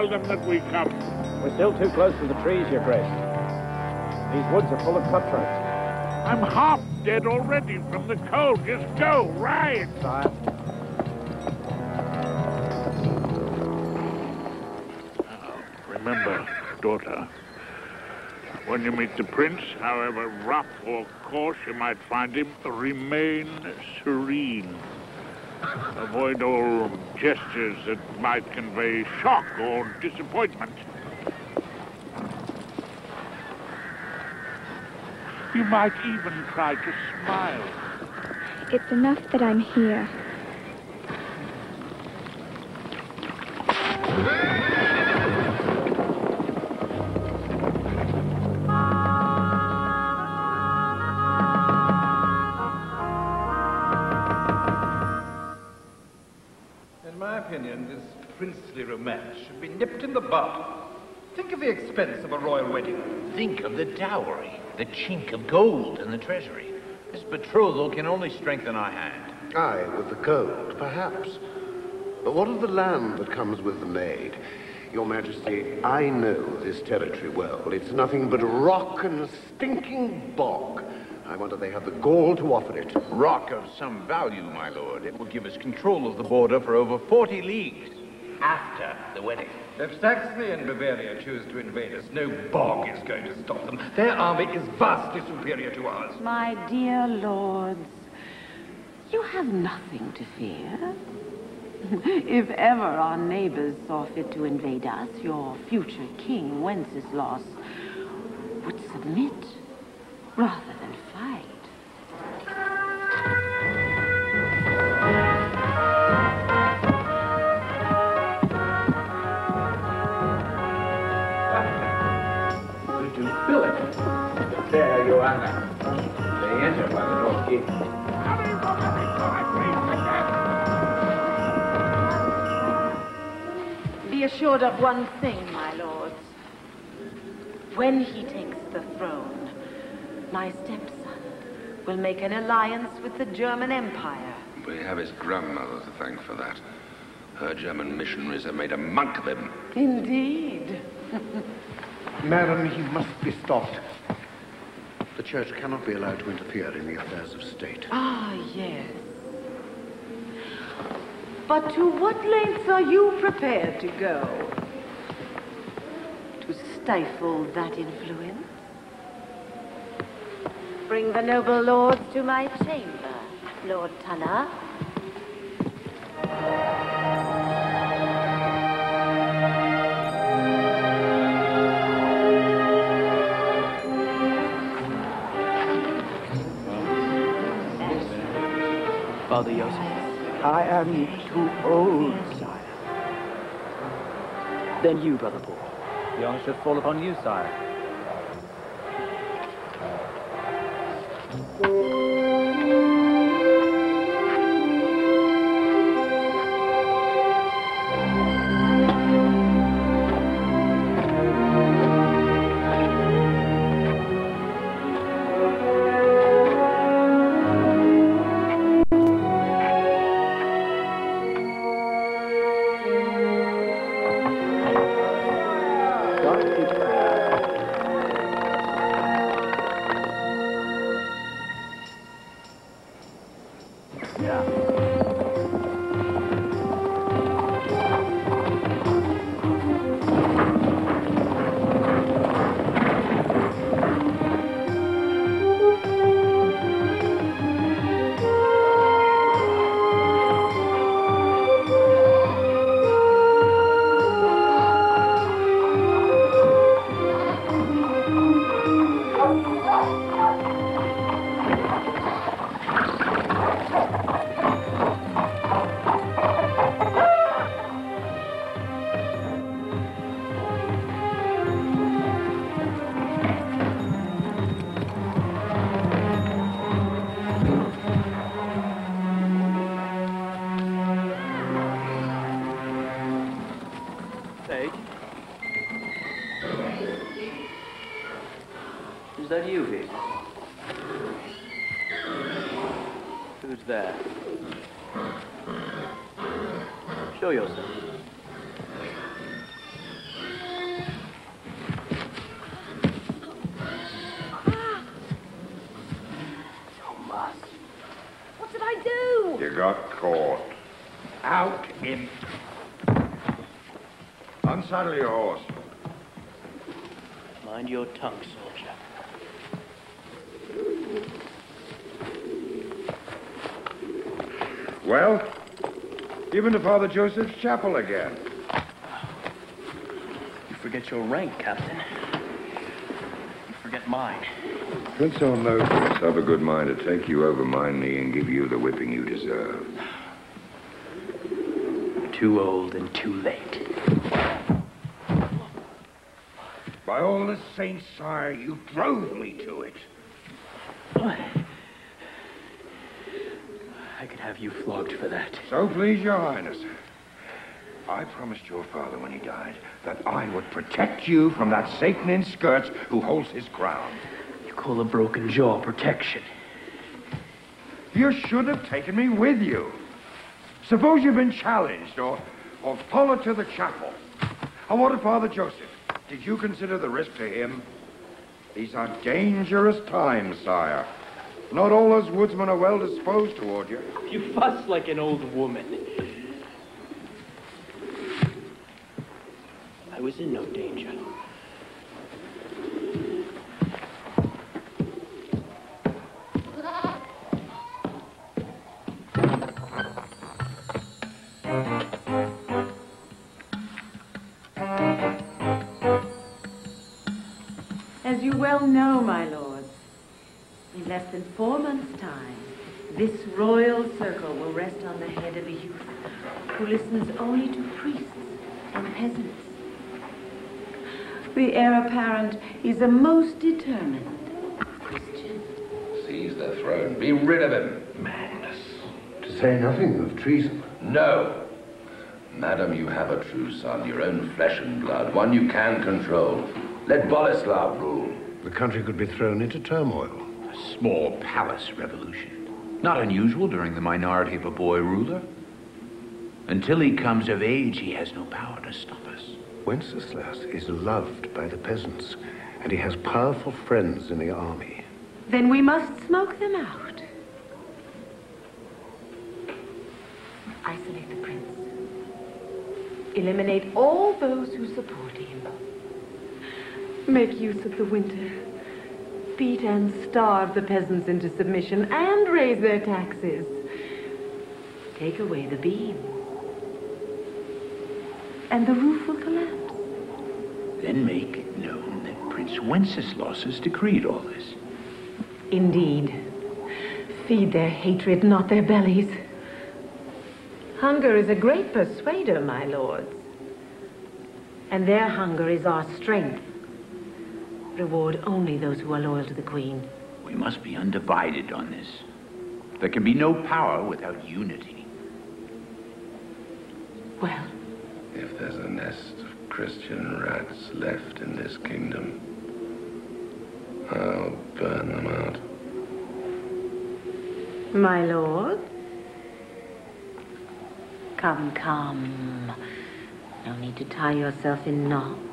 tell them that we come. We're still too close to the trees, Your Grace. These woods are full of cutthroats. I'm half dead already from the cold. Just go, ride. Sire. Remember, daughter, when you meet the prince, however rough or coarse you might find him, remain serene. Avoid all gestures that might convey shock or disappointment. You might even try to smile. It's enough that I'm here. Think of the dowry, the chink of gold in the treasury. This betrothal can only strengthen our hand. Aye, with the gold, perhaps. But what of the land that comes with the maid? Your Majesty, I know this territory well. It's nothing but rock and stinking bog. I wonder they have the gall to offer it. Rock of some value, my lord. It will give us control of the border for over 40 leagues after the wedding. If Saxony and Bavaria choose to invade us, no bog is going to stop them. Their army is vastly superior to ours. My dear lords, you have nothing to fear. if ever our neighbors saw fit to invade us, your future king, Wenceslas, would submit rather than by the north gate. Be assured of one thing, my lords. When he takes the throne, my stepson will make an alliance with the German Empire. We have his grandmother to thank for that. Her German missionaries have made a monk of him. Indeed. Madam, he must be stopped. The church cannot be allowed to interfere in the affairs of state. Ah, yes. But to what lengths are you prepared to go? To stifle that influence? Bring the noble lords to my chamber, Lord Tunner. Father Joseph. I am too old, sire. Then you, Brother Paul. The honor should fall upon you, sire. Unsaddle your horse. Mind your tongue, soldier. Well, even to Father Joseph's chapel again. You forget your rank, Captain. You forget mine. Prince Ormodus have a good mind to take you over my knee and give you the whipping you deserve. Too old and too late. By all the saints, sire, you drove me to it. I could have you flogged for that. So please your highness. I promised your father when he died that I would protect you from that Satan in skirts who holds his crown. You call a broken jaw protection. You should have taken me with you. Suppose you've been challenged or, or followed to the chapel. I wanted Father Joseph? Did you consider the risk to him? These are dangerous times, sire. Not all us woodsmen are well disposed toward you. You fuss like an old woman. I was in no danger. Well know, my lords, in less than four months' time, this royal circle will rest on the head of a youth who listens only to priests and peasants. The heir apparent is a most determined Christian. Seize the throne. Be rid of him. Madness. To say nothing of treason. No. Madam, you have a true son, your own flesh and blood, one you can control. Let Boleslav rule. The country could be thrown into turmoil. A small palace revolution. Not unusual during the minority of a boy ruler. Until he comes of age, he has no power to stop us. Wenceslas is loved by the peasants, and he has powerful friends in the army. Then we must smoke them out. Isolate the prince. Eliminate all those who support him. Make use of the winter. Beat and starve the peasants into submission and raise their taxes. Take away the beam. And the roof will collapse. Then make it known that Prince Wenceslas has decreed all this. Indeed. Feed their hatred, not their bellies. Hunger is a great persuader, my lords. And their hunger is our strength. Reward only those who are loyal to the Queen. We must be undivided on this. There can be no power without unity. Well, If there's a nest of Christian rats left in this kingdom, I'll burn them out. my lord. Come, come. No need to tie yourself in knots.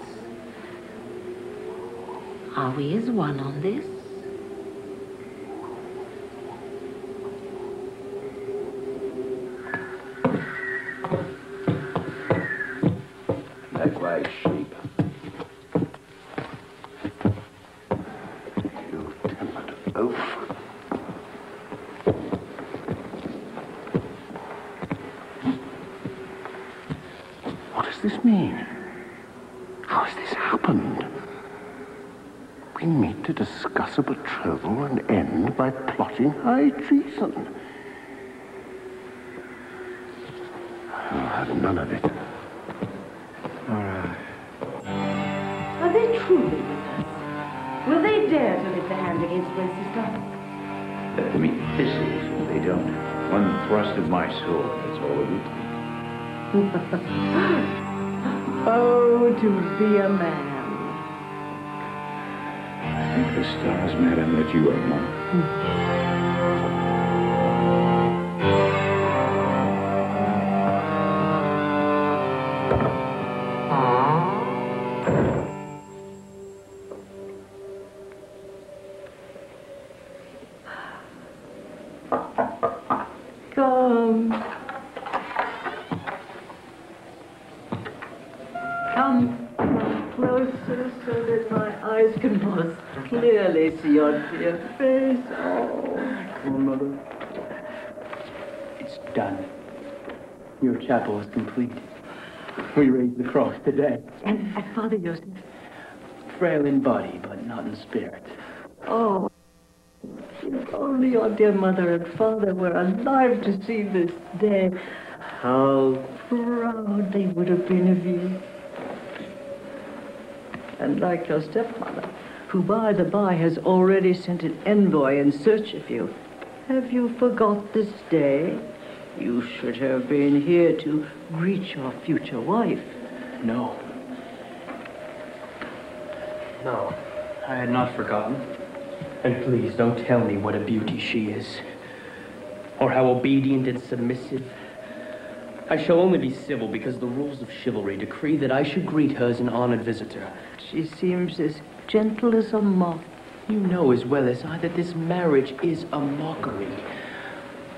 Are we as one on this? High treason. I'll oh, have none of it. Are they truly with us? Will they dare to lift a hand against Wenceslas? Let them eat thistles if they don't. One thrust of my sword, that's all it would take. oh, to be a man. I Thank the stars, madam, that you are monk. closer Your chapel is complete. We raised the cross today. And uh, Father Joseph? Frail in body, but not in spirit. Oh, if only your dear mother and father were alive to see this day, how proud they would have been of you. And like your stepmother, who by the by has already sent an envoy in search of you, have you forgot this day? You should have been here to greet your future wife. No. No, I had not forgotten. And please don't tell me what a beauty she is, or how obedient and submissive. I shall only be civil because the rules of chivalry decree that I should greet her as an honored visitor. She seems as gentle as a moth. You know as well as I that this marriage is a mockery.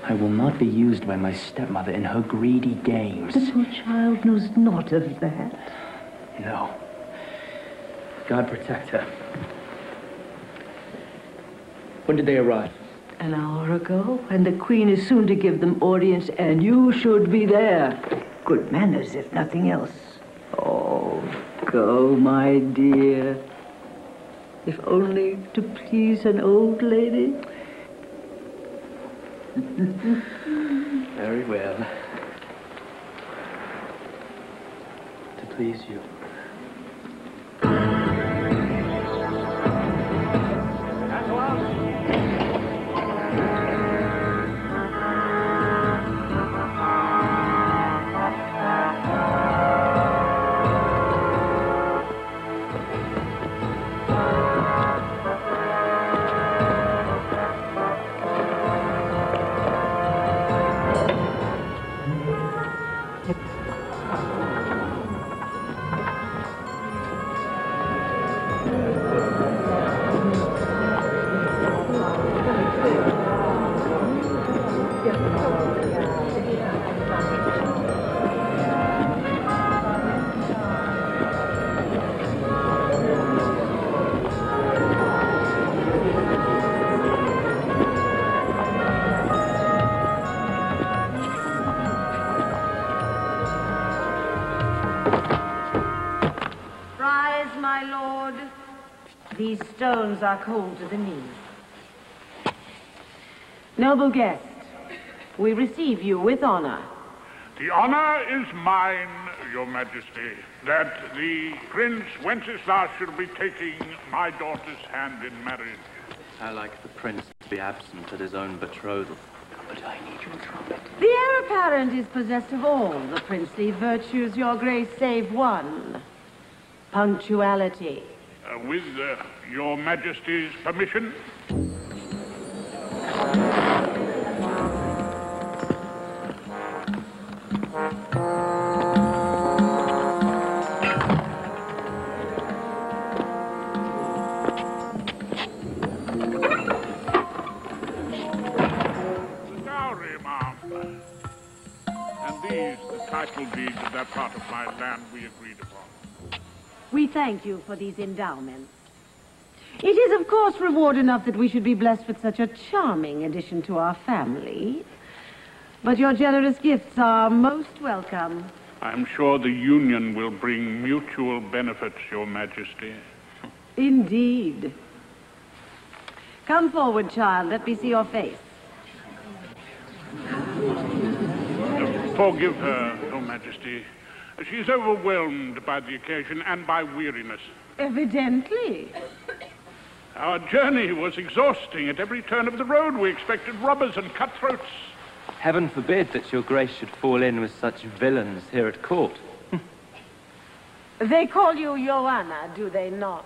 I will not be used by my stepmother in her greedy games. The poor child knows not of that. No. God protect her. When did they arrive? An hour ago, and the Queen is soon to give them audience, and you should be there. Good manners, if nothing else. Oh, go, my dear. If only to please an old lady. Very well. To please you. Stones are cold to the knee. Noble guest, we receive you with honor. The honor is mine, your majesty, that the Prince Wenceslas should be taking my daughter's hand in marriage. I like the prince to be absent at his own betrothal. But I need your trumpet. The heir apparent is possessed of all the princely virtues, your grace, save one. Punctuality. Uh, with uh, your majesty's permission, dowry, ma'am. And these, the title deeds of that part of my land we agreed upon. We thank you for these endowments. It is, of course, reward enough that we should be blessed with such a charming addition to our family. But your generous gifts are most welcome. I'm sure the union will bring mutual benefits, your majesty. Indeed. Come forward, child. Let me see your face. Forgive her, your majesty. She's overwhelmed by the occasion and by weariness. Evidently. Our journey was exhausting. At every turn of the road, we expected robbers and cutthroats. Heaven forbid that your grace should fall in with such villains here at court. They call you Joanna, do they not?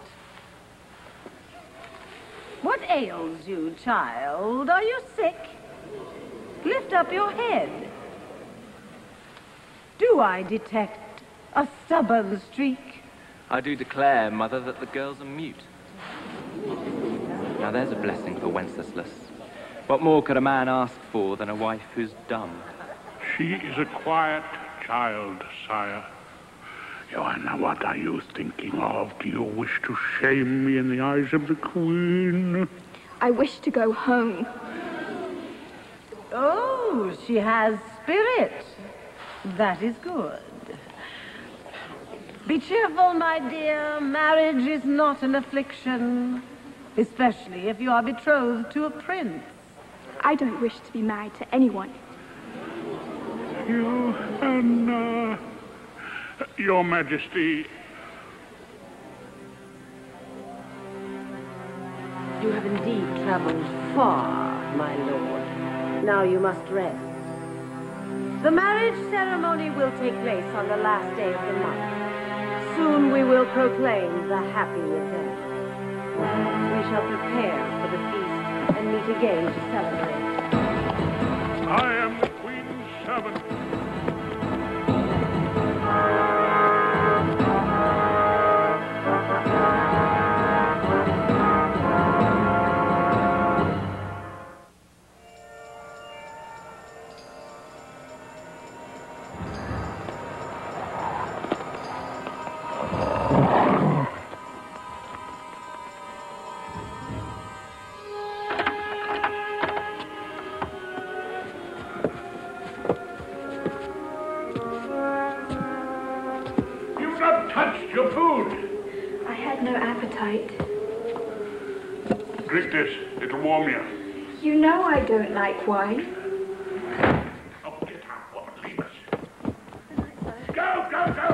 What ails you, child? Are you sick? Lift up your head. Do I detect a stubborn streak? I do declare, mother, that the girls are mute. Now there's a blessing for Wenceslas. What more could a man ask for than a wife who's dumb? She is a quiet child, sire. Joanna, what are you thinking of? Do you wish to shame me in the eyes of the Queen? I wish to go home. Oh, she has spirit. That is good. Be cheerful, my dear. Marriage is not an affliction, especially if you are betrothed to a prince. I don't wish to be married to anyone. Joanna, uh, Your Majesty, You have indeed traveled far, my lord. Now you must rest. The marriage ceremony will take place on the last day of the month. Soon we will proclaim the happy event. Shall prepare for the feast and meet again to celebrate. I am the Queen's. Like wine. Oh, get out, woman. Leave us. Go, go, go.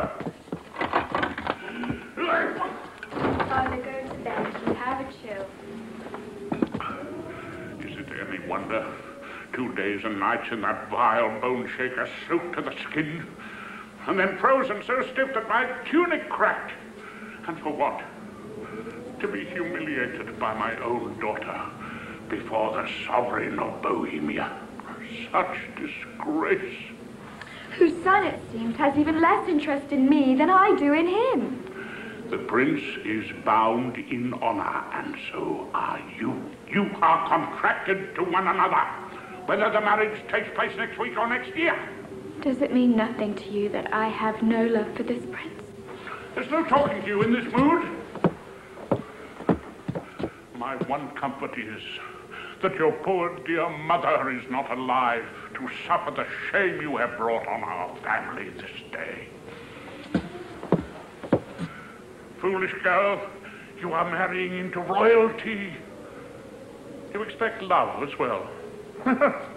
Father, go to bed and have a chill. Is it any wonder? Two days and nights in that vile bone shaker, soaked to the skin, and then frozen so stiff that my tunic cracked. And for what? To be humiliated by my own daughter before the sovereign of Bohemia. Such disgrace. Whose son, it seems, has even less interest in me than I do in him. The prince is bound in honor, and so are you. You are contracted to one another, whether the marriage takes place next week or next year. Does it mean nothing to you that I have no love for this prince? There's no talking to you in this mood. My one comfort is that your poor dear mother is not alive to suffer the shame you have brought on our family this day. Foolish girl, you are marrying into royalty. You expect love as well.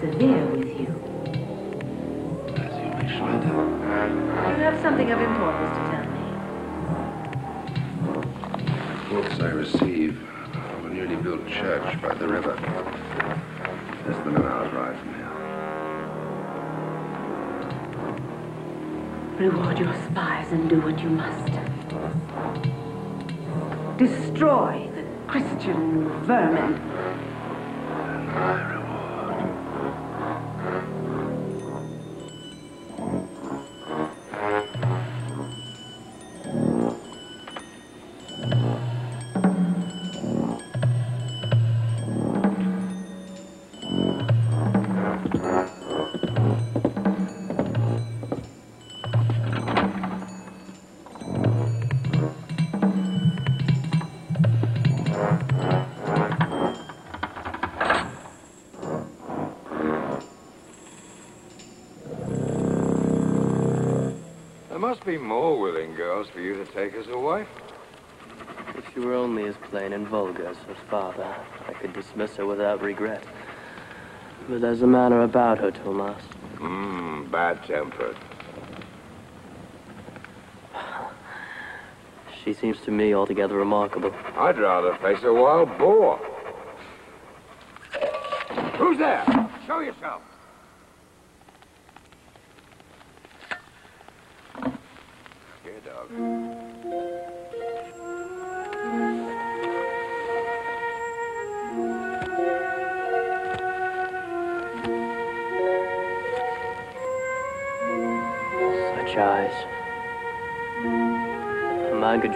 severe with you. As you wish, madam. You have something of importance to tell me. Books I receive of a newly built church by the river. Less than an hour's ride from here. Reward your spies and do what you must. Destroy the Christian vermin. Be more willing girls for you to take as a wife. If she were only as plain and vulgar as her father, I could dismiss her without regret. But there's a manner about her, Tomas. Mmm, bad-tempered. She seems to me altogether remarkable. I'd rather face a wild boar. Who's there? Show yourself.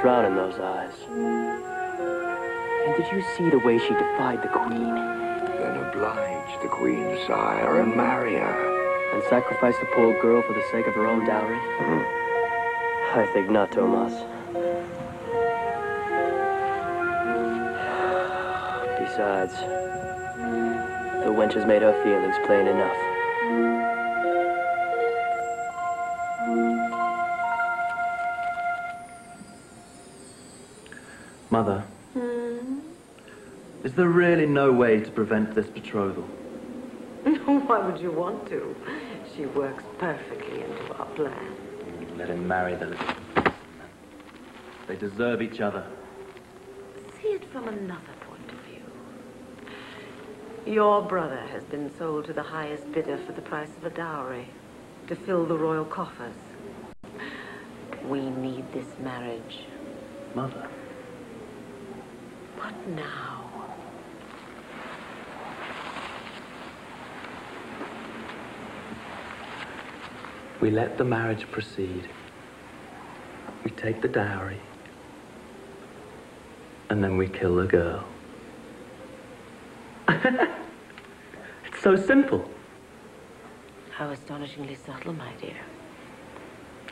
Drown in those eyes. And did you see the way she defied the queen? Then oblige the queen, sire, and marry her. And sacrifice the poor girl for the sake of her own dowry? Mm-hmm. I think not, Tomas. Besides, the wench has made her feelings plain enough. Mother, is there really no way to prevent this betrothal? Why would you want to? She works perfectly into our plan. Let him marry the little... They deserve each other. See it from another point of view. Your brother has been sold to the highest bidder for the price of a dowry to fill the royal coffers. We need this marriage. Mother. What now? We let the marriage proceed. We take the dowry. And then we kill the girl. it's so simple. How astonishingly subtle, my dear.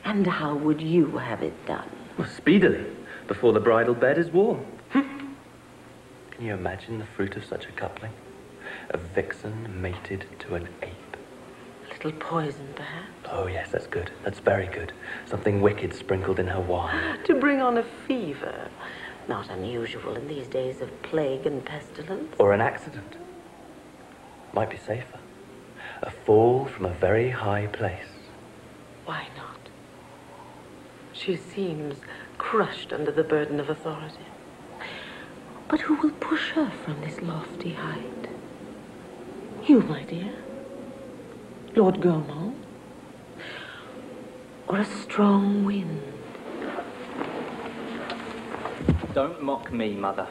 And how would you have it done? Well, speedily, before the bridal bed is warm. Can you imagine the fruit of such a coupling? A vixen mated to an ape. A little poison, perhaps? Oh, yes, that's good. That's very good. Something wicked sprinkled in her wine. To bring on a fever. Not unusual in these days of plague and pestilence. Or an accident. Might be safer. A fall from a very high place. Why not? She seems crushed under the burden of authority. But who will push her from this lofty height? You, my dear? Lord Gaumont? Or a strong wind? Don't mock me, Mother.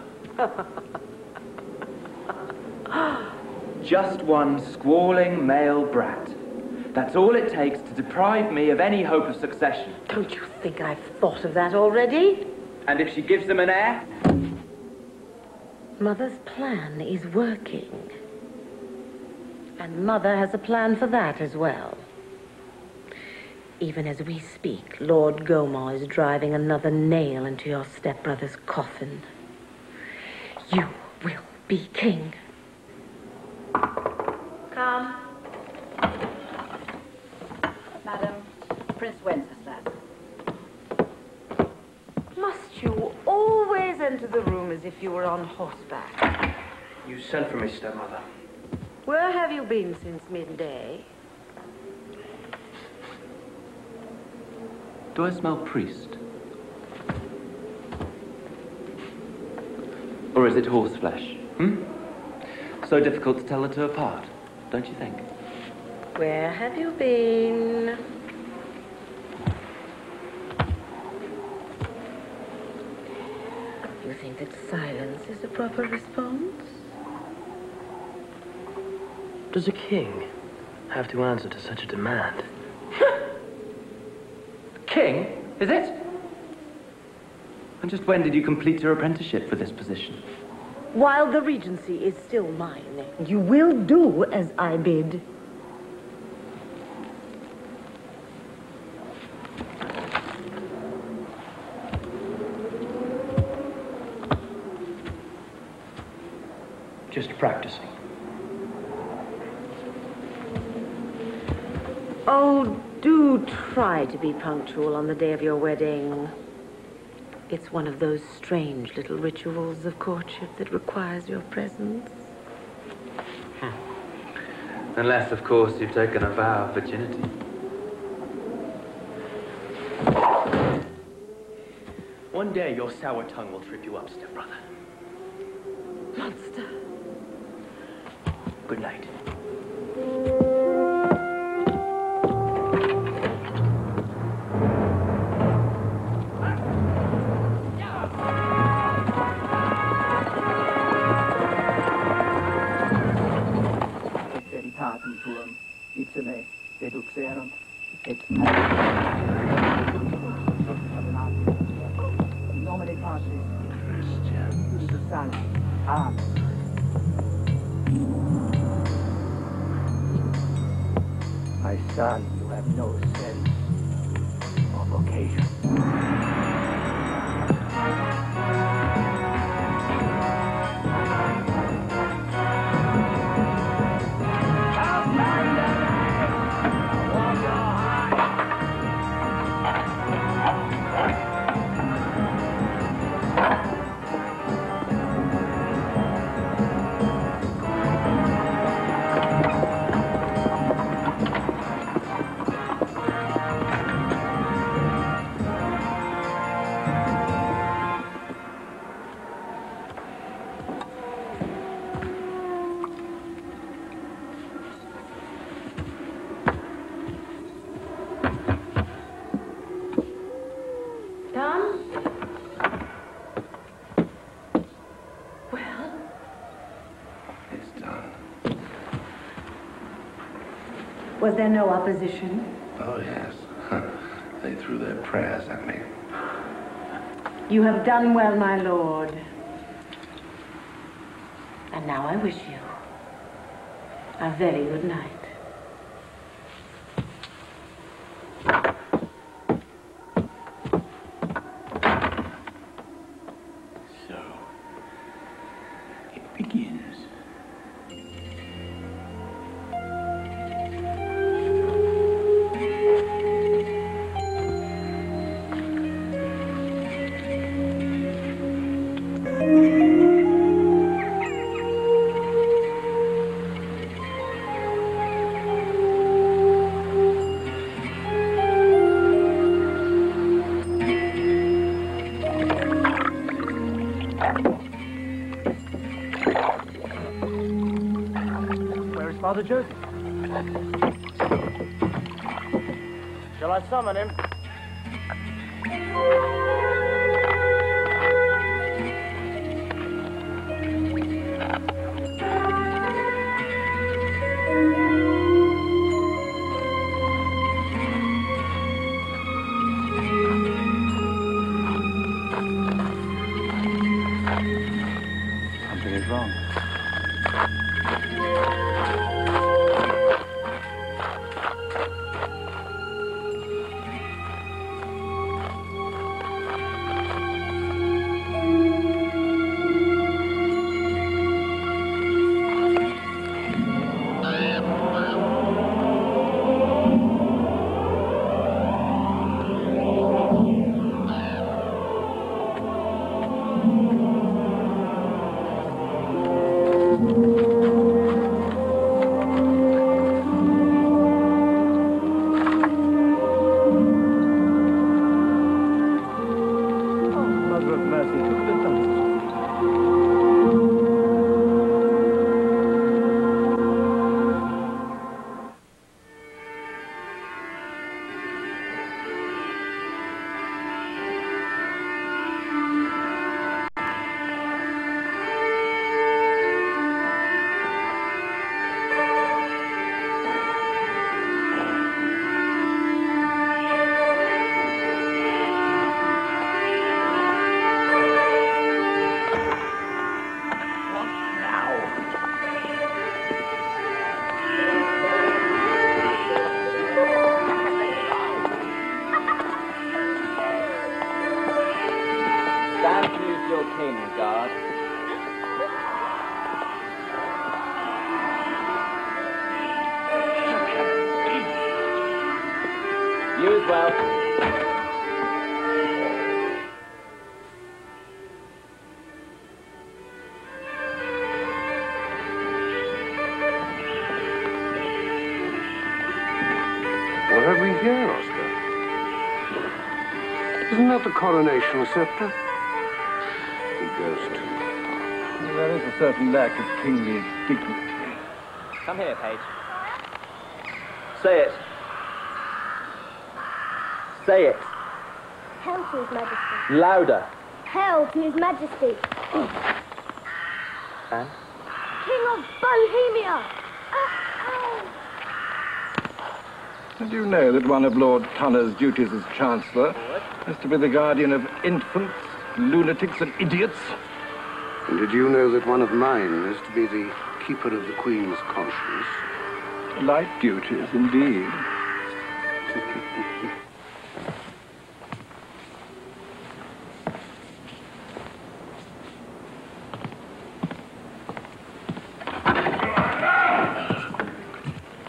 Just one squalling male brat. That's all it takes to deprive me of any hope of succession. Don't you think I've thought of that already? And if she gives them an heir? Mother's plan is working. And Mother has a plan for that as well. Even as we speak, Lord Gaumont is driving another nail into your stepbrother's coffin. You will be king. Come. Madam, Prince Wenceslas. Must you always enter the room as if you were on horseback? You sent for me, stepmother. Where have you been since midday? Do I smell priest? Or is it horseflesh? Hmm? So difficult to tell the two apart, don't you think? Where have you been? You think that silence is the proper response? Does a king have to answer to such a demand? King, is it? And just when did you complete your apprenticeship for this position? While the regency is still mine, you will do as I bid. Just practicing. Oh, Do try to be punctual on the day of your wedding. It's one of those strange little rituals of courtship that requires your presence. Unless, of course, you've taken a vow of virginity. One day your sour tongue will trip you up, stepbrother. Monster. Good night. Was there no opposition? Oh, yes. they threw their prayers at me. You have done well, my lord. And now I wish you a very good night. Joseph? Shall I summon him? Isn't that the coronation scepter? He goes too far. There is a certain lack of kingly dignity. Come here, Page. Say it. Say it. Hail to His Majesty. Louder. Hail to His Majesty. Anne? King of Bohemia. Did you know that one of Lord Tunner's duties as Chancellor is to be the guardian of infants, lunatics, and idiots? And did you know that one of mine is to be the keeper of the Queen's conscience? Light duties, indeed.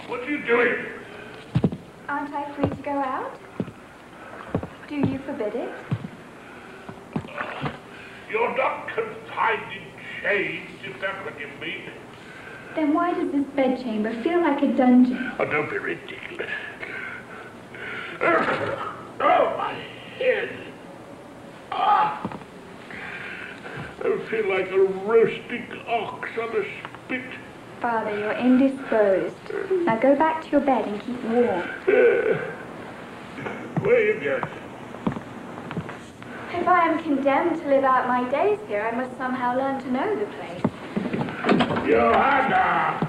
What are you doing? Aren't I free to go out? Do you forbid it? You're not confined in chains, if that's what you mean. Then why does this bedchamber feel like a dungeon? Oh, don't be ridiculous. Oh, my head. Ah. I feel like a roasting ox on a spit. Father, you're indisposed. Now go back to your bed and keep warm. Where are you going? If I am condemned to live out my days here, I must somehow learn to know the place. Johanna!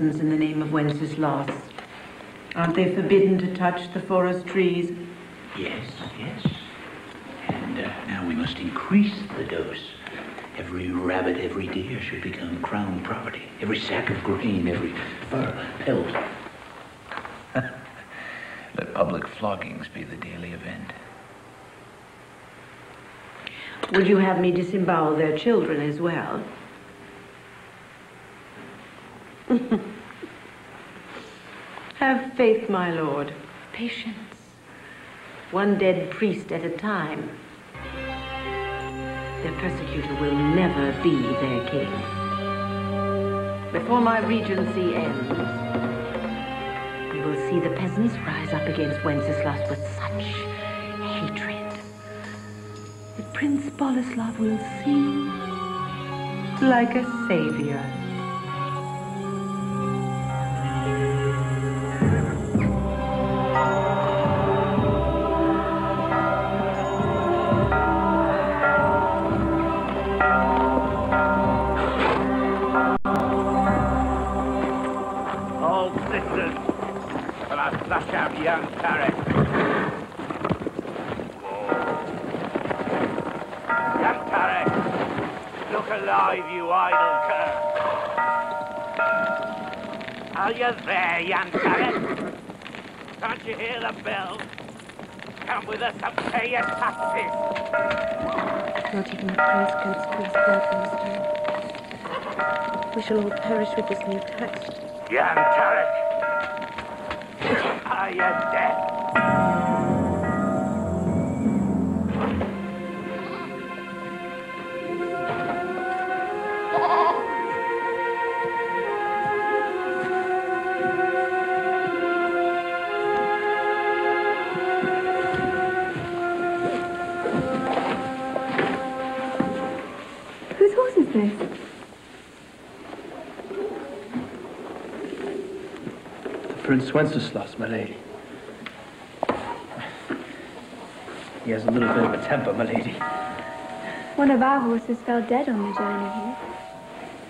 In the name of Wenceslas? Aren't they forbidden to touch the forest trees? Yes, yes. And uh, now we must increase the dose. Every rabbit, every deer should become crown property. Every sack of grain, every fur, pelt. Let public floggings be the daily event. Would you have me disembowel their children as well? have faith, my lord. Patience. One dead priest at a time. Their persecutor will never be their king. Before my regency ends, you will see the peasants rise up against Wenceslas with such hatred that Prince Boleslav will seem like a savior. Young Tarek. Young Tarek, look alive, you idle cur. Are you there, young Tarek? Can't you hear the bell? Come with us and pay your taxes. Not even the prince can squeeze blood from stone. We shall all perish with this new tax. Young Tarek. Dead? Wenceslas, my lady. He has a little bit of a temper, my lady. One of our horses fell dead on the journey here.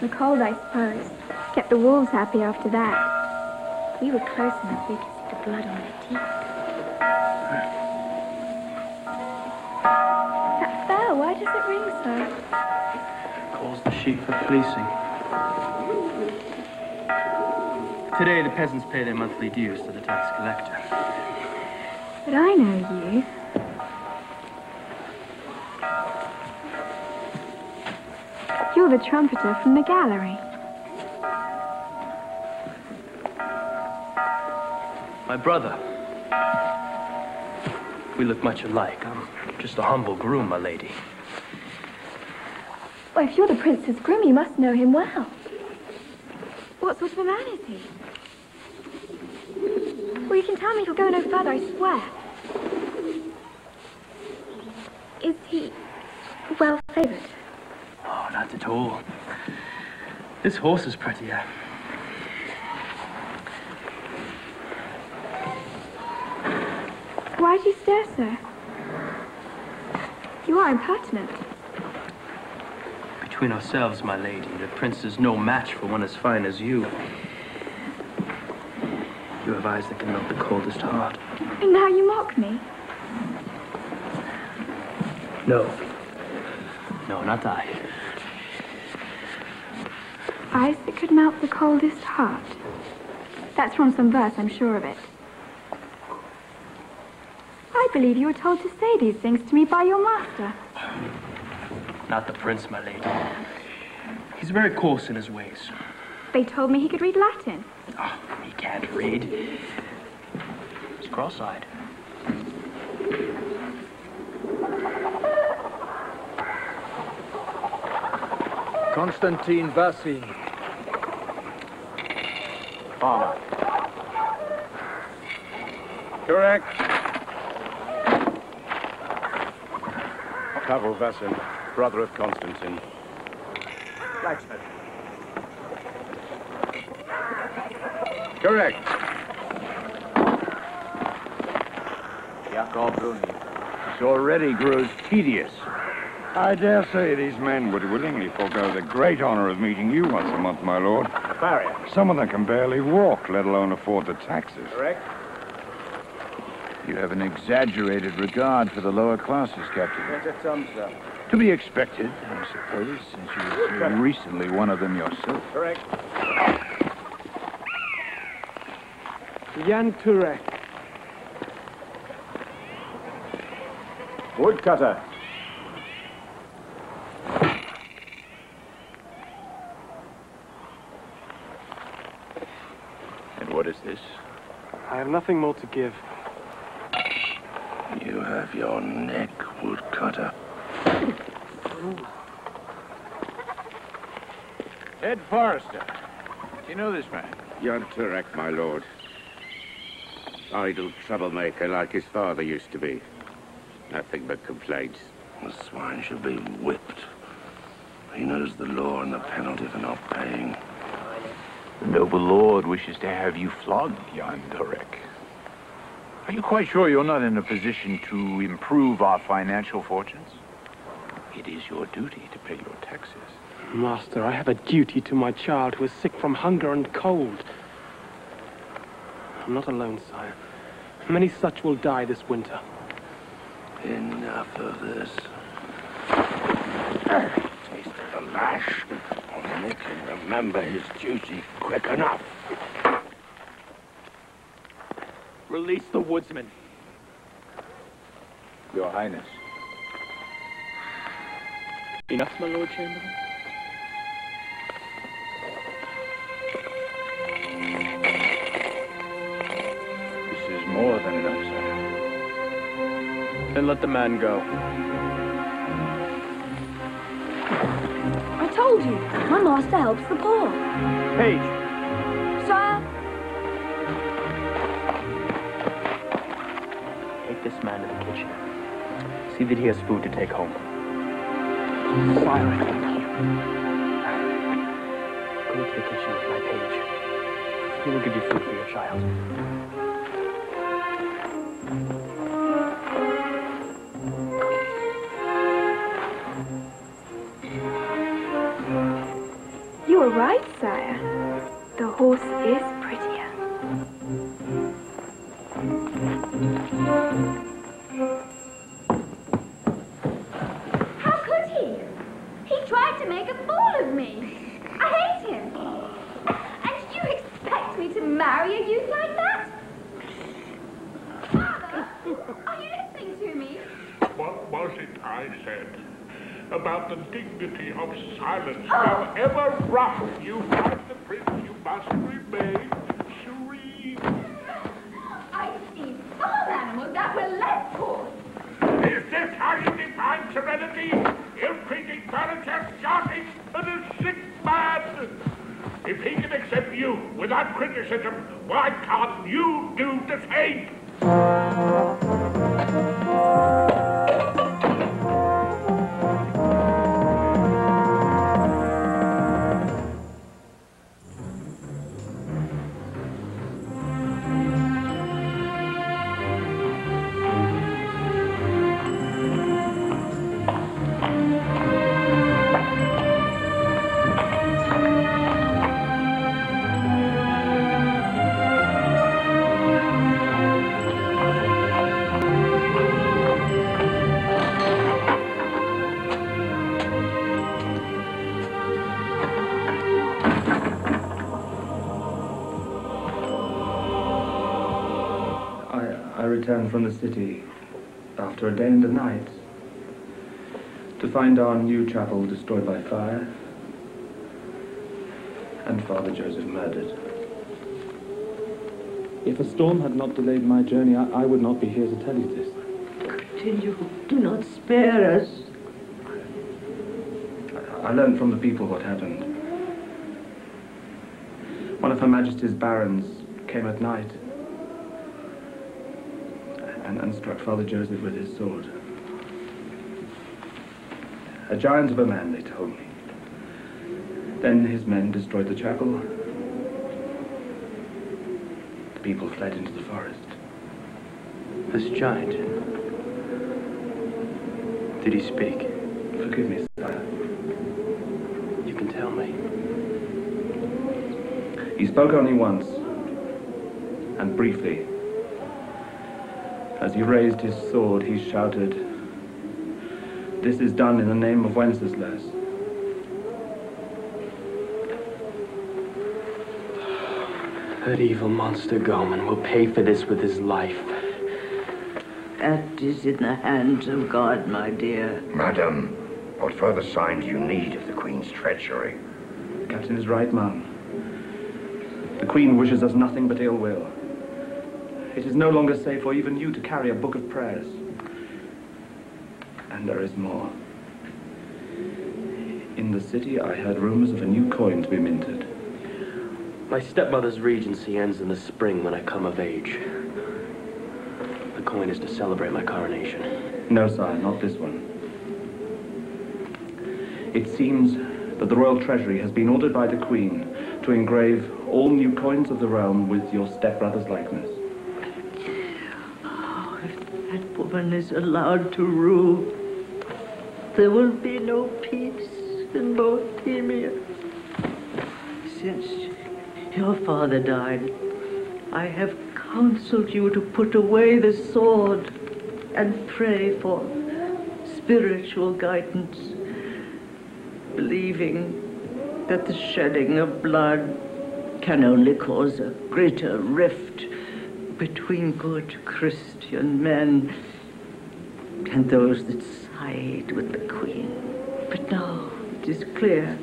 The cold, I suppose, kept the wolves happy after that. We were close enough we could see the blood on their teeth. That bell, why does it ring so? Calls the sheep for fleecing. Today, the peasants pay their monthly dues to the tax collector. But I know you. You're the trumpeter from the gallery. My brother. We look much alike. I'm just a humble groom, my lady. Well, if you're the prince's groom, you must know him well. What sort of a man is he? Well, you can tell me if you'll go no further, I swear. Is he well favored? Oh, not at all. This horse is prettier. Why do you stare so? You are impertinent. Between ourselves, my lady, the prince is no match for one as fine as you. Have eyes that can melt the coldest heart. And now you mock me. No. No, not I. Eyes that could melt the coldest heart. That's from some verse, I'm sure of it. I believe you were told to say these things to me by your master. Not the prince, my lady. He's very coarse in his ways. They told me he could read Latin. Oh, he can't read. He's cross-eyed. Constantine Vassin. Farmer. Correct. Pavel Vassin, brother of Constantine. Blacksmith. Correct. Yakov Bruni. This already grows tedious. I dare say these men would willingly forego the great honor of meeting you once a month, my lord. A farrier. Some of them can barely walk, let alone afford the taxes. Correct. You have an exaggerated regard for the lower classes, Captain. That's a thumbs up. To be expected, I suppose, since you were recently one of them yourself. Correct. Jan Turek. Woodcutter. And what is this? I have nothing more to give. You have your neck, woodcutter. Ed Forrester. Do you know this man? Jan Turek, my lord. Idle troublemaker like his father used to be. Nothing but complaints. The swine should be whipped. He knows the law and the penalty for not paying. The noble lord wishes to have you flogged, Jan Turek. Are you quite sure you're not in a position to improve our financial fortunes? It is your duty to pay your taxes. Master, I have a duty to my child who is sick from hunger and cold. I'm not alone, sire. Many such will die this winter. Enough of this. Taste of the lash. I'll make him remember his duty quick enough. Release the woodsman. Your Highness. Enough, my Lord Chamberlain? Then let the man go. I told you, my master helps the poor. Page, Sire, Take this man to the kitchen. See that he has food to take home. Sire, thank you. Go to the kitchen with my page. He will give you food for your child. You do from the city after a day and a night to find our new chapel destroyed by fire and Father Joseph murdered. If a storm had not delayed my journey, I, I would not be here to tell you this. Continue. Do not spare us. I learned from the people what happened. One of Her Majesty's barons came at night struck Father Joseph with his sword. A giant of a man, they told me. Then his men destroyed the chapel. The people fled into the forest. This giant. Did he speak? Forgive me, sire. You can tell me. He spoke only once, and briefly. As he raised his sword, he shouted, This is done in the name of Wenceslas. That evil monster Gorman will pay for this with his life. That is in the hands of God, my dear. Madam, what further sign do you need of the Queen's treachery? The captain is right, ma'am. The Queen wishes us nothing but ill will. It is no longer safe for even you to carry a book of prayers. And there is more. In the city, I heard rumors of a new coin to be minted. My stepmother's regency ends in the spring when I come of age. The coin is to celebrate my coronation. No, sire, not this one. It seems that the royal treasury has been ordered by the Queen to engrave all new coins of the realm with your stepbrother's likeness. Oh, if that woman is allowed to rule, there will be no peace in Bohemia. Since your father died, I have counseled you to put away the sword and pray for spiritual guidance. believing that the shedding of blood can only cause a greater rift between good Christian men and those that side with the Queen. But now it is clear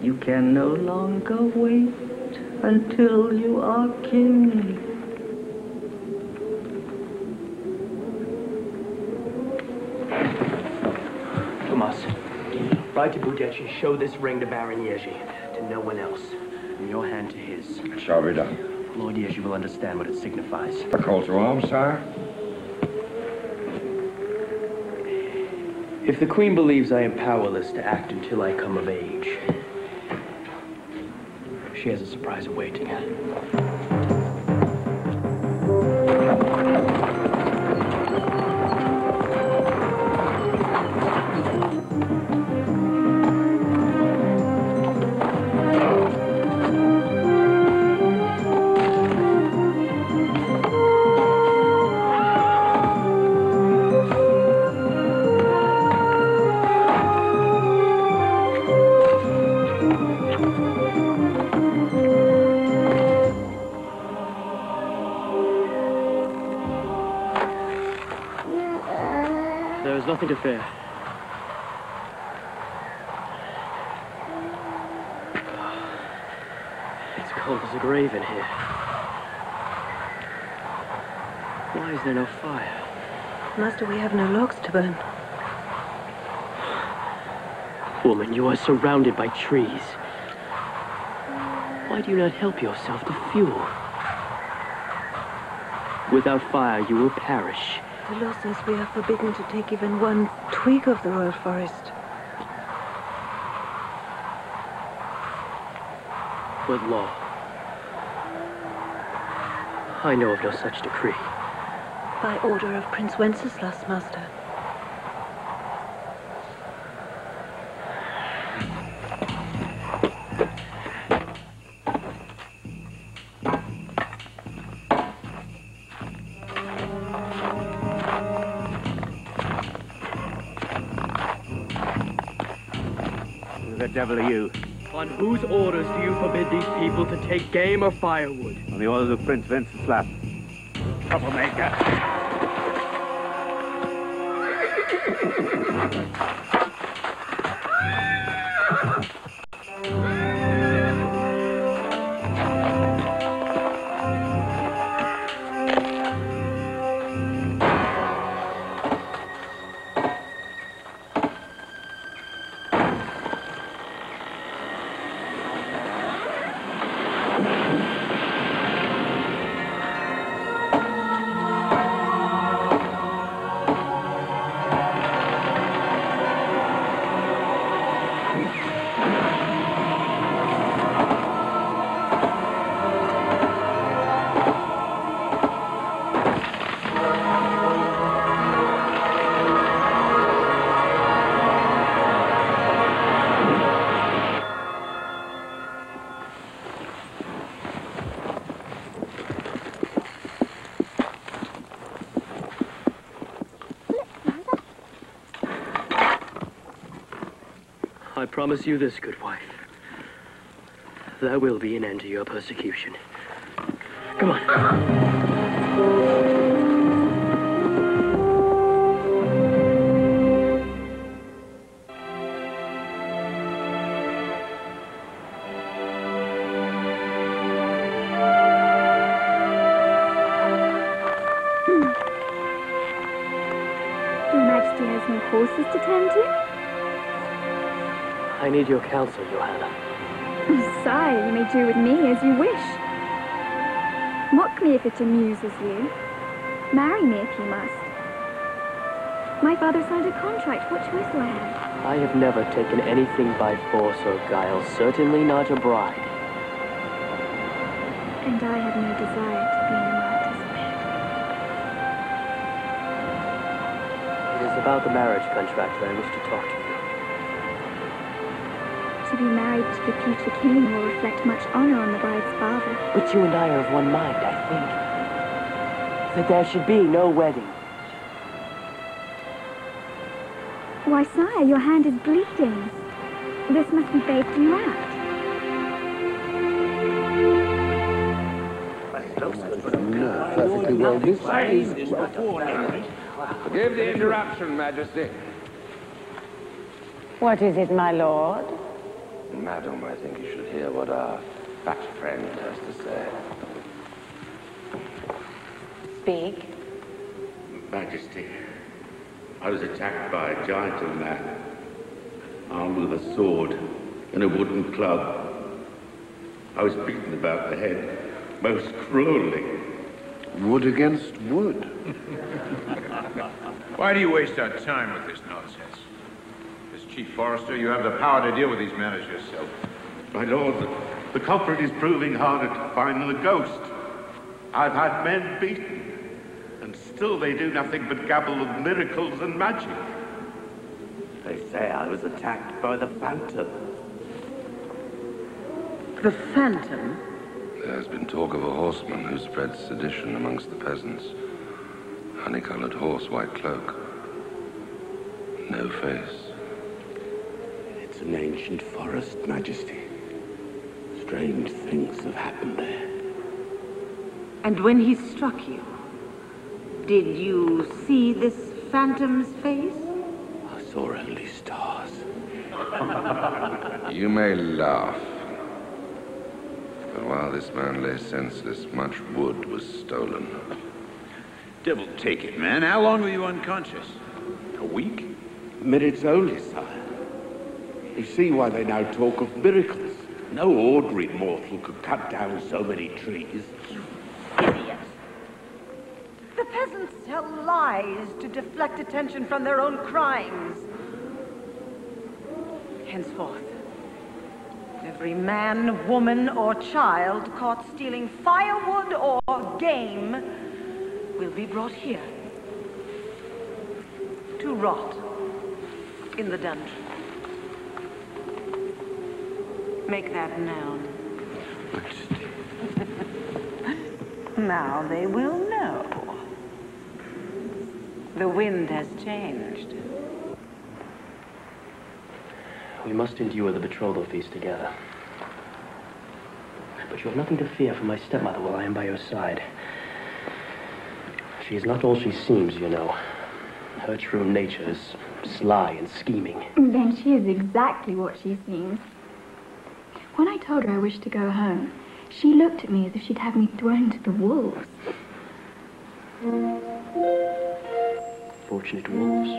you can no longer wait until you are king. Tomas, ride to Budech and show this ring to Baron Yeji, to no one else. And your hand to his. It shall be done. Lord Yeji will understand what it signifies. A call to arms, sire? If the Queen believes I am powerless to act until I come of age, she has a surprise awaiting her. Surrounded by trees. Why do you not help yourself to fuel? Without fire, you will perish. The law says we are forbidden to take even one twig of the royal forest. What law? I know of no such decree. By order of Prince Wenceslas, Master. Devil are you? On whose orders do you forbid these people to take game or firewood? On the orders of Prince Wenceslas. Troublemaker. Promise you this, good wife. There will be an end to your persecution. Come on. Johanna. Sire, you may do with me as you wish. Mock me if it amuses you. Marry me if you must. My father signed a contract. What choice do I have? I have never taken anything by force or guile, certainly not a bride. And I have no desire to be in a martyr's bed. It is about the marriage contract that I wish to talk to you. To be married to the future king will reflect much honor on the bride's father. But you and I are of one mind, I think. That there should be no wedding. Why, sire, your hand is bleeding. This must be bathed and wrapped. Perfectly well disguised. Forgive the interruption, Majesty. What is it, my lord? Madam, I think you should hear what our fat friend has to say. Speak. Majesty, I was attacked by a giant of man, armed with a sword and a wooden club. I was beaten about the head most cruelly. Wood against wood. Why do you waste our time with this nonsense? As Chief Forester, you have the power to deal with these matters yourself. My lord, the, the culprit is proving harder to find than the ghost. I've had men beaten, and still they do nothing but gabble of miracles and magic. They say I was attacked by the Phantom. The Phantom? There has been talk of a horseman who spread sedition amongst the peasants. Honey-colored horse, white cloak. No face. It's an ancient forest, Majesty. Strange things have happened there. And when he struck you, did you see this phantom's face? I saw only stars. You may laugh. But while this man lay senseless, much wood was stolen. Devil take it, man. How long were you unconscious? A week? Minutes only, sire. You see why they now talk of miracles. No ordinary mortal could cut down so many trees. Idiot! The peasants tell lies to deflect attention from their own crimes. Henceforth, every man, woman, or child caught stealing firewood or game will be brought here to rot in the dungeon. Make that known. now they will know. The wind has changed. We must endure the betrothal feast together. But you have nothing to fear from my stepmother while I am by your side. She is not all she seems, you know. Her true nature is sly and scheming. Then she is exactly what she seems. When I told her I wished to go home, she looked at me as if she'd have me thrown to the wolves. Fortunate wolves.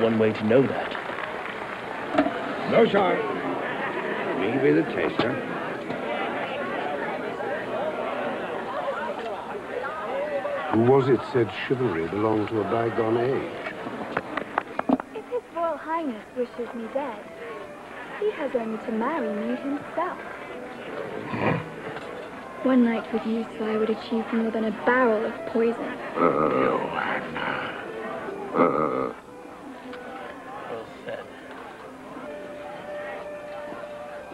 One way to know that. No, sire. Me be the taster. Who was it said chivalry belonged to a bygone age? If His Royal Highness wishes me dead. He has only to marry me himself. One night with you, sire, would achieve more than a barrel of poison. Johanna.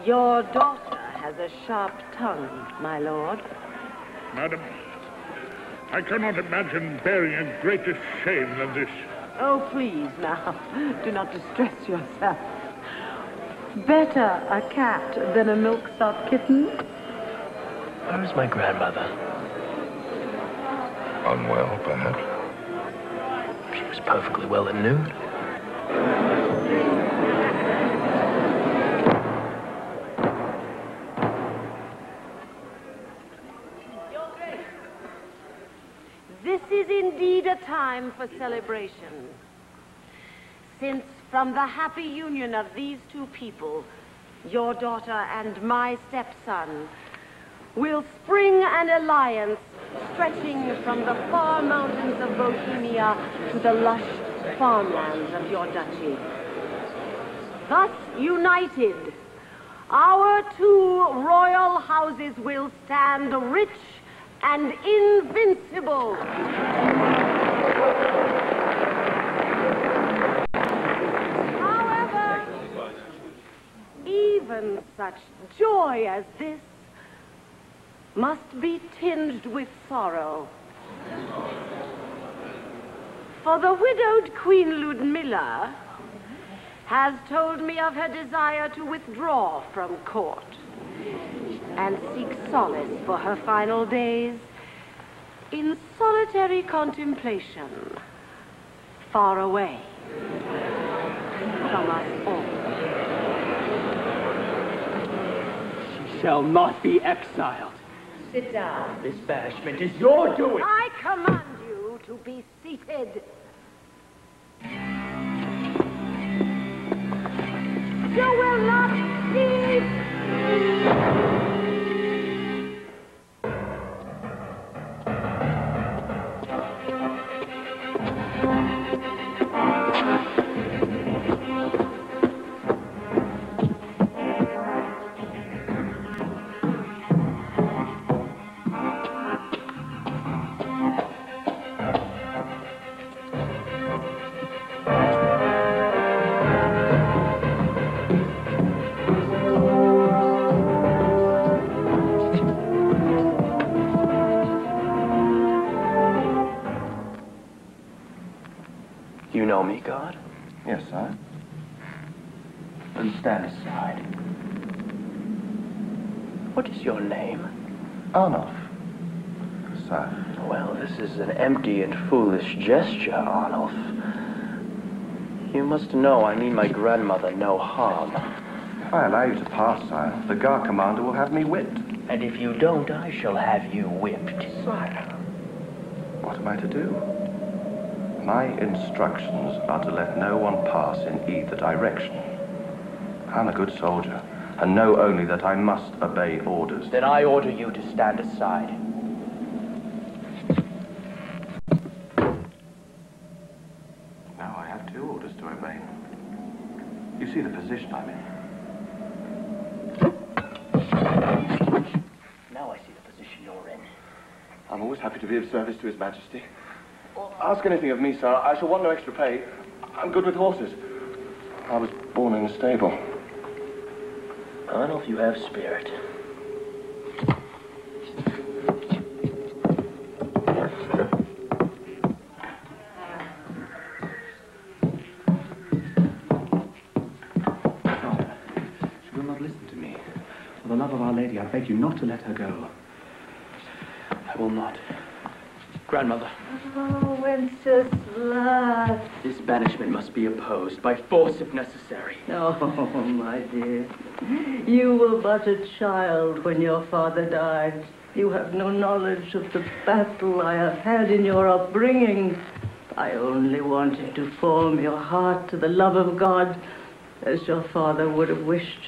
Your daughter has a sharp tongue, my lord. Madam, I cannot imagine bearing a greater shame than this. Oh, please, now, do not distress yourself. Better a cat than a milk-sop kitten. Where is my grandmother? Unwell, perhaps. She was perfectly well at noon. This is indeed a time for celebration. Since from the happy union of these two people, your daughter and my stepson, will spring an alliance stretching from the far mountains of Bohemia to the lush farmlands of your duchy. Thus united, our two royal houses will stand rich and invincible. However, even such joy as this must be tinged with sorrow. For the widowed Queen Ludmilla has told me of her desire to withdraw from court and seek solace for her final days in solitary contemplation, far away from us all. She shall not be exiled. Sit down. This banishment is your doing. I command you to be seated. You will not empty and foolish gesture, Arnulf. You must know I mean my grandmother no harm. If I allow you to pass, sire, the guard commander will have me whipped. And if you don't, I shall have you whipped. Sire. What am I to do? My instructions are to let no one pass in either direction. I'm a good soldier, and know only that I must obey orders. Then I order you to stand aside. Now I have two orders to obey. You see the position I'm in. Now I see the position you're in. I'm always happy to be of service to His Majesty. Ask anything of me, sir. I shall want no extra pay. I'm good with horses. I was born in a stable. I don't know if you have spirit. Love of Our Lady, I beg you not to let her go. I will not. Grandmother, Oh, Wenceslas. this banishment must be opposed by force if necessary. Oh, my dear. You were but a child when your father died. You have no knowledge of the battle I have had in your upbringing. I only wanted to form your heart to the love of God as your father would have wished.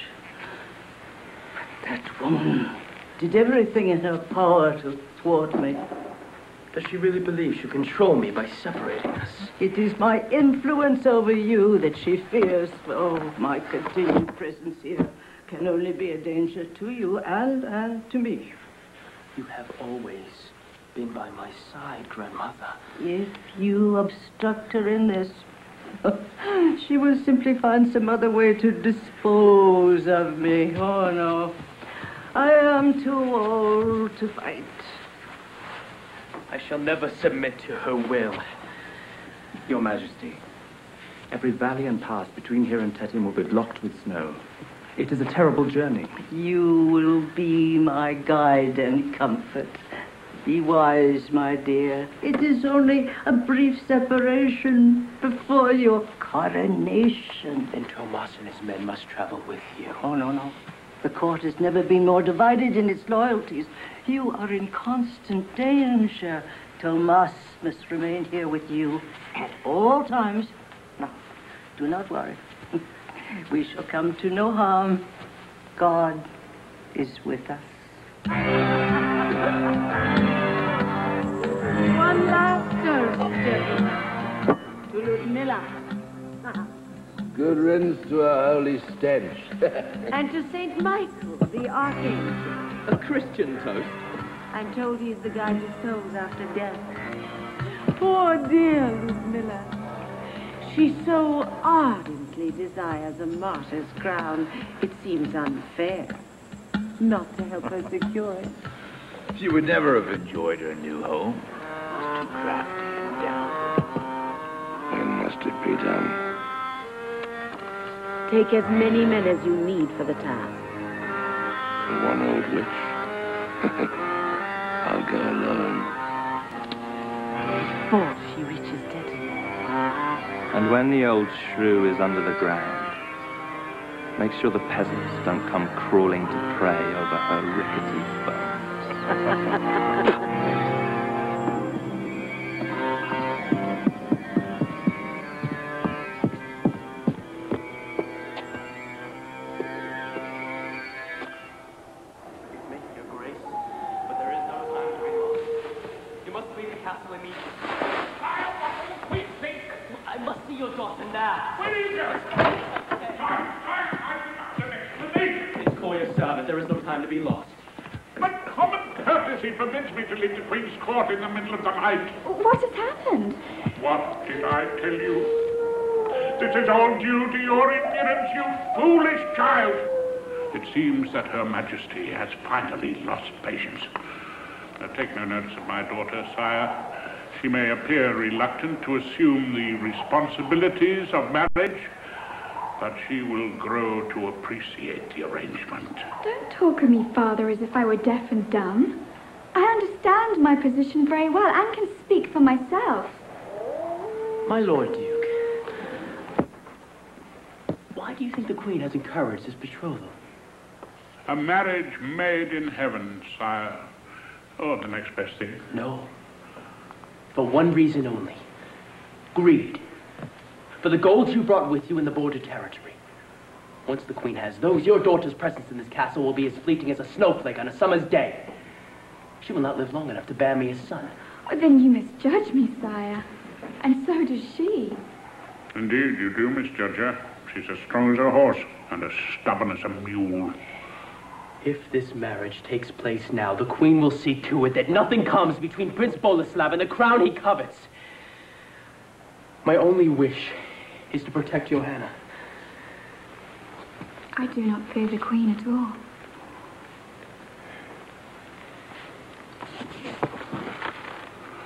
That woman did everything in her power to thwart me, Does she really believe she'll control me by separating us? It is my influence over you that she fears. Oh, my continued presence here can only be a danger to you and, and to me. You have always been by my side, Grandmother. If you obstruct her in this, she will simply find some other way to dispose of me. Oh, no. I am too old to fight. I shall never submit to her will. Your Majesty, every valley and pass between here and Tetin will be blocked with snow. It is a terrible journey. You will be my guide and comfort. Be wise, my dear. It is only a brief separation before your coronation. Then Tomas and his men must travel with you. Oh, no, no. The court has never been more divided in its loyalties. You are in constant danger. Tomas must remain here with you at all times. Now, do not worry. We shall come to no harm. God is with us. One last toast, to Ludmilla. Good riddance to a holy stench. and to Saint Michael, the Archangel. A Christian toast. I'm told he's the guide to souls after death. Poor dear Ludmilla. She so ardently desires a martyr's crown, it seems unfair not to help her secure it. She would never have enjoyed her new home. It was too crafty and down. When must it be done? Take as many men as you need for the task. For one old witch? I'll go alone. Before she reaches Tetin. And when the old shrew is under the ground, make sure the peasants don't come crawling to pray over her rickety bones. castle immediately. We think I must see your daughter now. Please call your servant. There is no time to be lost. But common courtesy forbids me to leave the Queen's court in the middle of the night. What has happened? What did I tell you? This is all due to your ignorance, you foolish child. It seems that Her Majesty has finally lost patience. Now, take no notice of my daughter, sire. She may appear reluctant to assume the responsibilities of marriage, but she will grow to appreciate the arrangement. Don't talk of me, father, as if I were deaf and dumb. I understand my position very well and can speak for myself. My Lord Duke, why do you think the Queen has encouraged this betrothal? A marriage made in heaven, sire. Oh, the next best thing. No. For one reason only. Greed. For the gold you brought with you in the border territory. Once the Queen has those, your daughter's presence in this castle will be as fleeting as a snowflake on a summer's day. She will not live long enough to bear me a son. Oh, then you misjudge me, sire. And so does she. Indeed, you do misjudge her. She's as strong as a horse and as stubborn as a mule. If this marriage takes place now, the Queen will see to it that nothing comes between Prince Boleslav and the crown he covets. My only wish is to protect Johanna. I do not fear the Queen at all.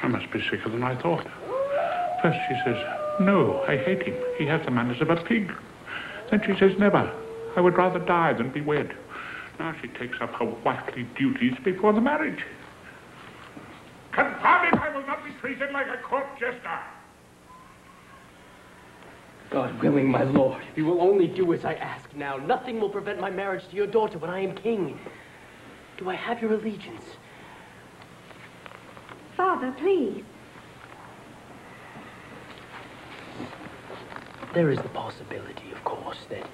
I must be sicker than I thought. First she says, no, I hate him. He has the manners of a pig. Then she says, never. I would rather die than be wed. Now she takes up her wifely duties before the marriage. Confound it, I will not be treated like a court jester. God willing, my lord, if you will only do as I ask now, nothing will prevent my marriage to your daughter when I am king. Do I have your allegiance? Father, please. There is the possibility, of course, that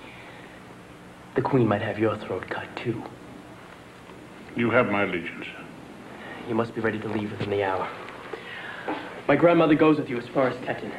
the Queen might have your throat cut, too. You have my allegiance. You must be ready to leave within the hour. My grandmother goes with you as far as Tetin.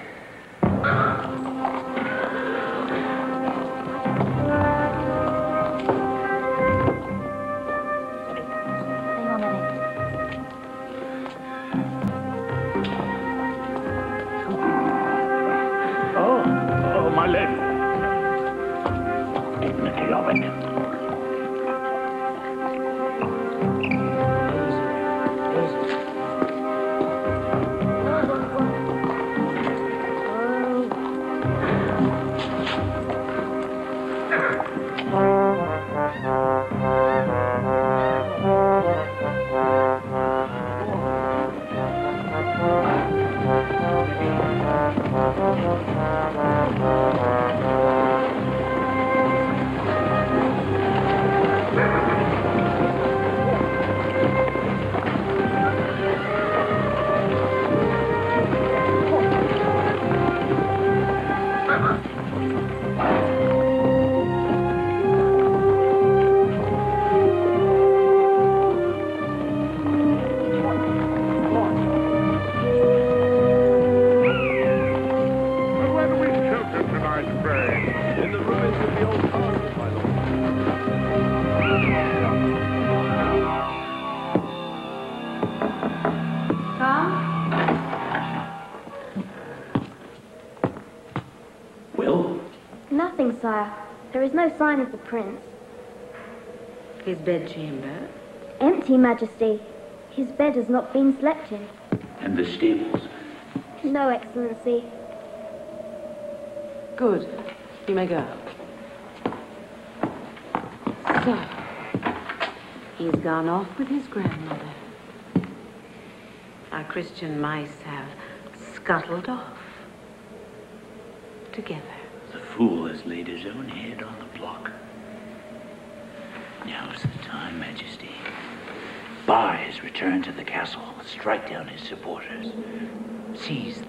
Sign of the prince. His bedchamber? Empty, Majesty. His bed has not been slept in. And the stables? No, Excellency. Good. You may go. So, he's gone off with his grandmother. Our Christian mice have scuttled off together. The fool has laid his own head on the block. Now's the time, Majesty. Bar has returned to the castle. Strike down his supporters. Seize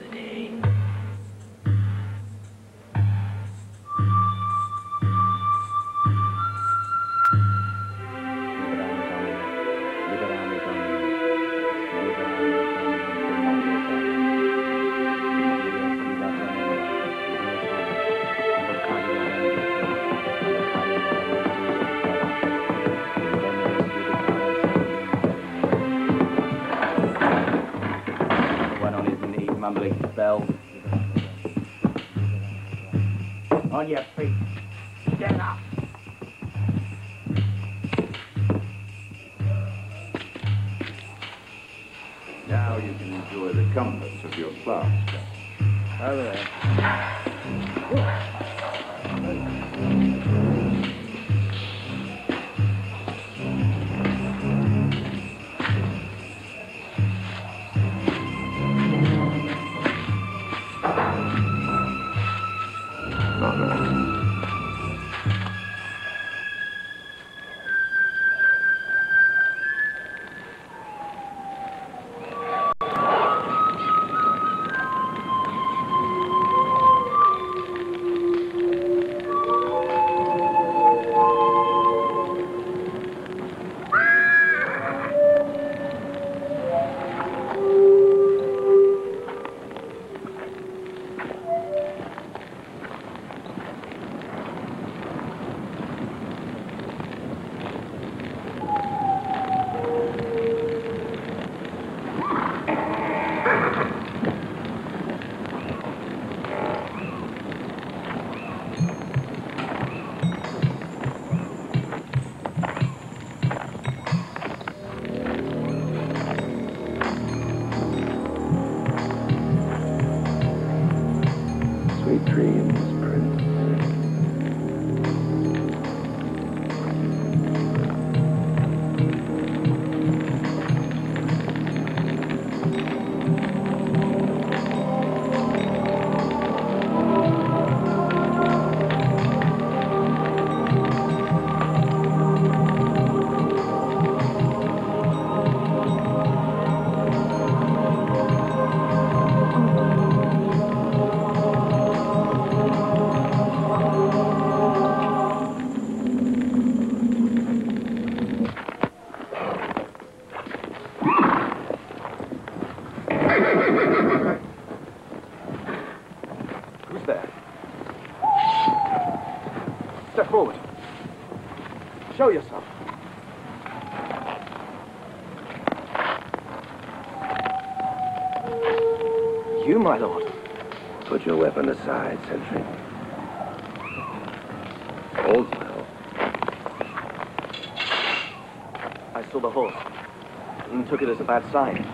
took it as a bad sign.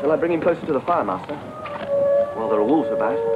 Shall I bring him closer to the fire, master? Well, there are wolves about.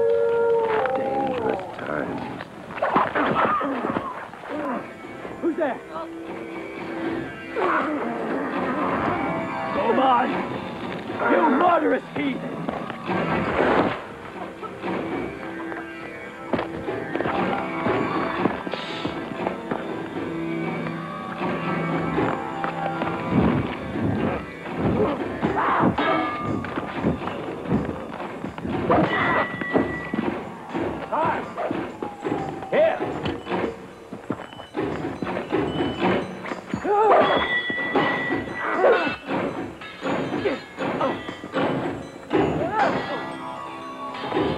Bid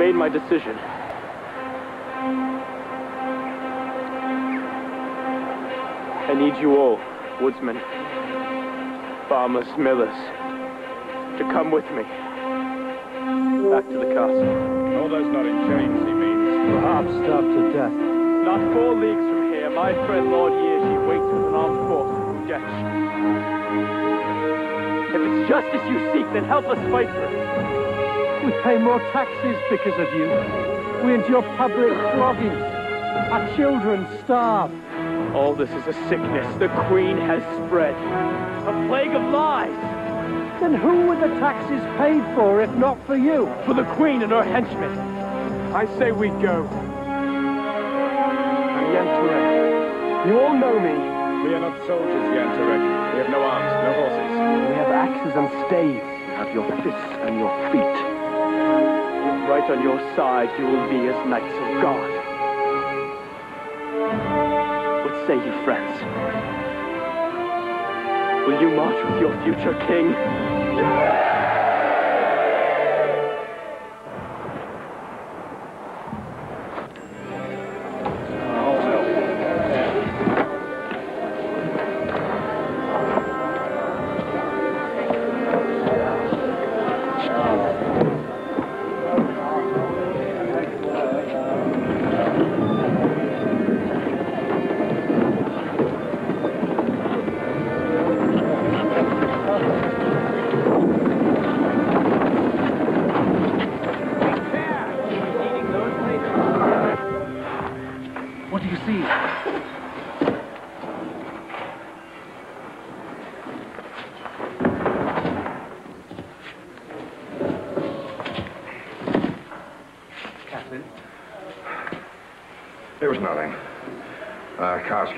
made my decision. I need you all, woodsmen, farmers, millers, to come with me. Back to the castle. All those not in chains, he means. Perhaps starved to death. Not four leagues from here, my friend Lord Yeargy waits with an armed force in. If it's justice you seek, then help us fight for it. We pay more taxes because of you. We endure public floggings. Our children starve. All this is a sickness the Queen has spread. A plague of lies. Then who were the taxes paid for if not for you? For the Queen and her henchmen. I say we go. I'm Yantarek. You all know me. We are not soldiers, Yantarek. We have no arms, no horses. We have axes and staves. You have your fists and your feet. Right on your side, you will be as knights of God. What say you, friends? Will you march with your future king? What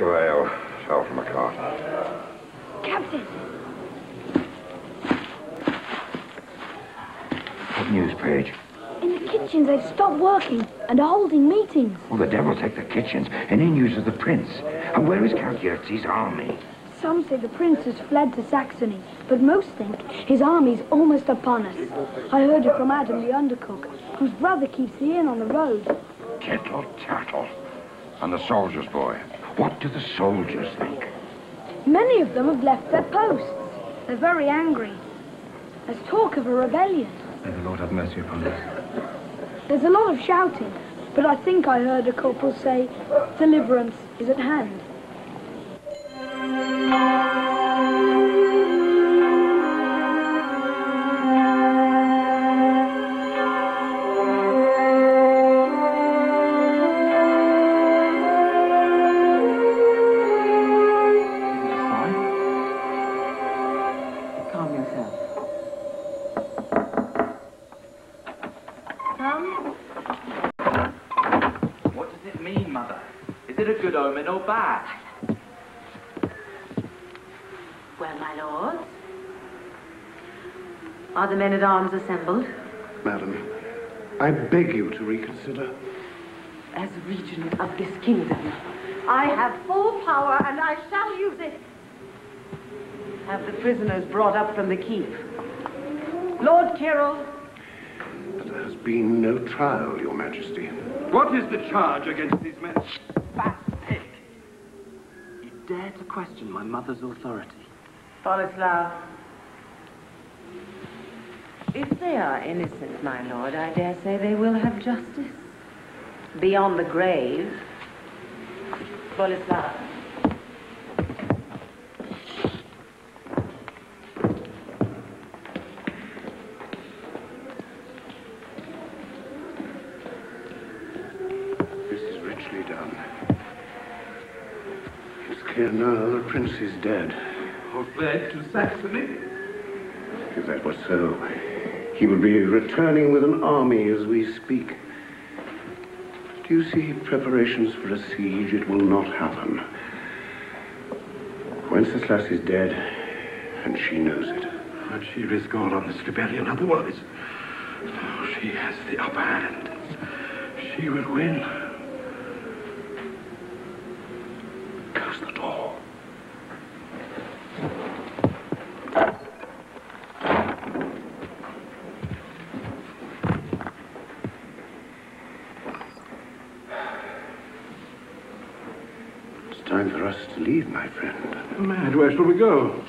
A cask of ale fell from a cart. Captain! What news, Page? In the kitchens, they've stopped working and are holding meetings. Well, the devil take the kitchens, and in uses the prince. And where is Count Yerzie's army? Some say the prince has fled to Saxony, but most think his army's almost upon us. I heard it from Adam the undercook, whose brother keeps the inn on the road. Kettle tattle. And the soldiers, boy. What do the soldiers think? Many of them have left their posts. They're very angry. There's talk of a rebellion. May the Lord have mercy upon us. There's a lot of shouting, but I think I heard a corporal say, deliverance is at hand. Are the men at arms assembled? Madam, I beg you to reconsider. As regent of this kingdom, I have full power and I shall use it. Have the prisoners brought up from the keep. Lord Kyrell, There has been no trial, Your Majesty. What is the charge against these men? Bastard! You dare to question my mother's authority? Boleslav. If they are innocent, my lord, I dare say they will have justice. Beyond the grave. Boleslav. This is richly done. It's clear now the prince is dead. Or fled to Saxony? If that were so, he will be returning with an army as we speak. Do you see preparations for a siege? It will not happen. Wenceslas is dead, and she knows it. But she risk all on this rebellion otherwise. She has the upper hand. She will win. Close the door. It's time for us to leave, my friend. Mad, where we go?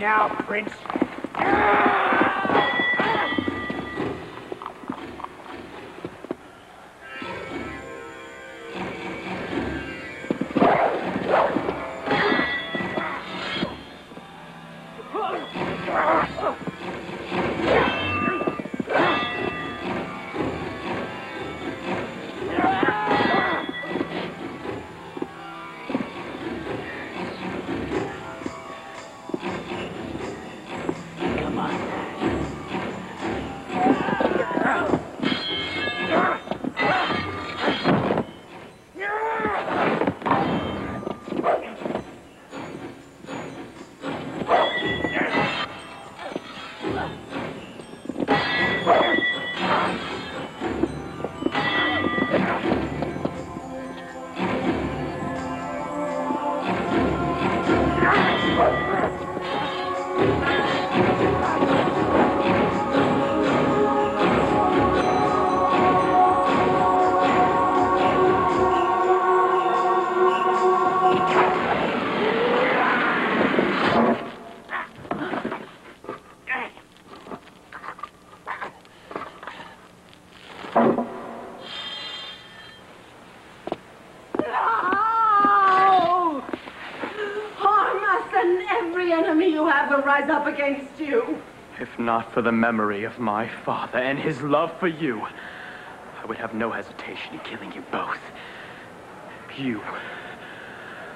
Now, Prince. Rise up against you. If not for the memory of my father and his love for you, I would have no hesitation in killing you both. You,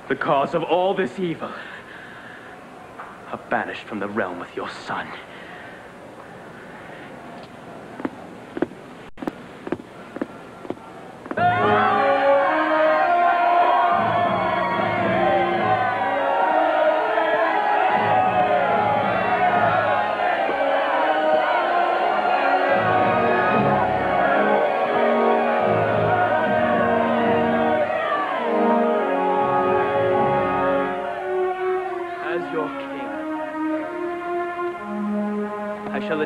the cause of all this evil, are banished from the realm with your son.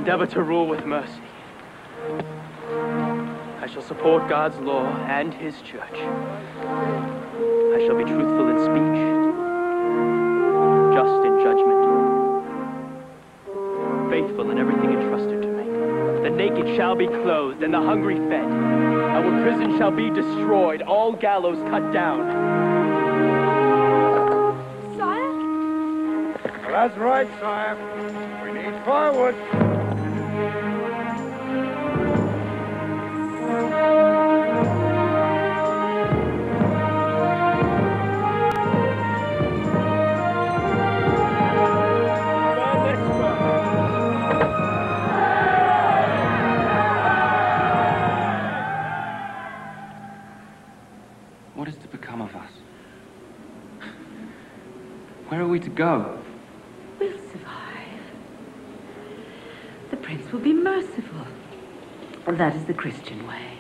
Endeavor to rule with mercy. I shall support God's law and his church. I shall be truthful in speech, just in judgment, faithful in everything entrusted to me. The naked shall be clothed and the hungry fed. Our prison shall be destroyed, all gallows cut down. Sire? Well, that's right, sire. We need firewood. Go? We'll survive. The prince will be merciful. That is the Christian way.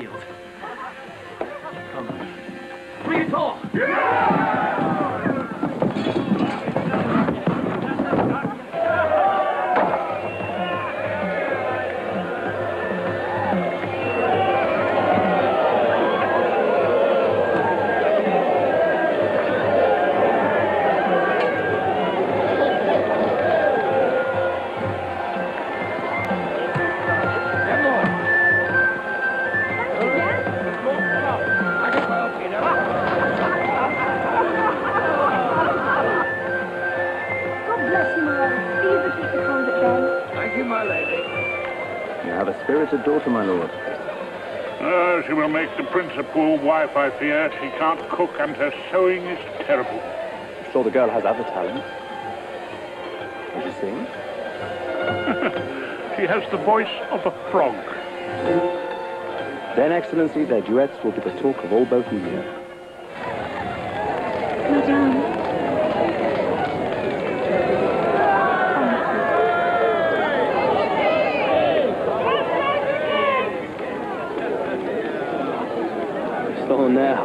Field. She will make the prince a poor wife, I fear. She can't cook, and her sewing is terrible. I'm sure the girl has other talents. Can she sing? She has the voice of a frog. Then, Excellency, their duets will be the talk of all Bohemia. Madame. Stolen their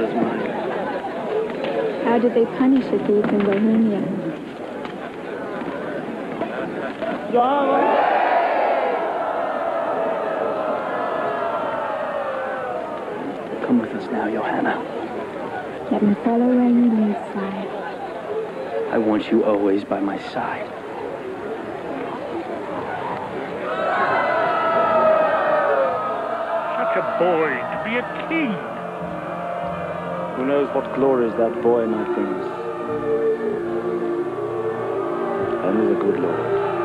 hearts as mine. How did they punish a thief in Bohemia? Come with us now, Johanna. Let me follow where you lead, sire. I want you always by my side. Such a boy to be a king. Who knows what glories that boy might bring us? Only the good Lord.